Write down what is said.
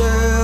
share